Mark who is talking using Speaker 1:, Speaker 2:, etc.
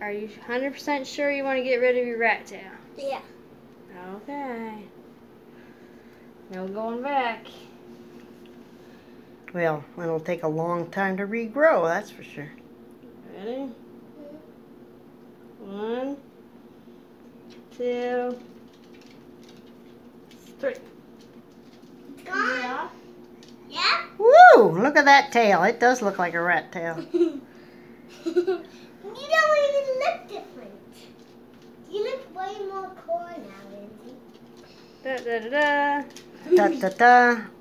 Speaker 1: Are you 100% sure you want to get rid of your rat tail?
Speaker 2: Yeah.
Speaker 1: Okay. No going back.
Speaker 3: Well, it'll take a long time to regrow, that's for sure.
Speaker 1: Ready? One, two, three.
Speaker 2: It's gone. Yeah?
Speaker 3: Woo! Look at that tail. It does look like a rat tail.
Speaker 2: you don't even look different. You look way more cool now, Lindsay.
Speaker 1: Da da da da.
Speaker 3: Da da da.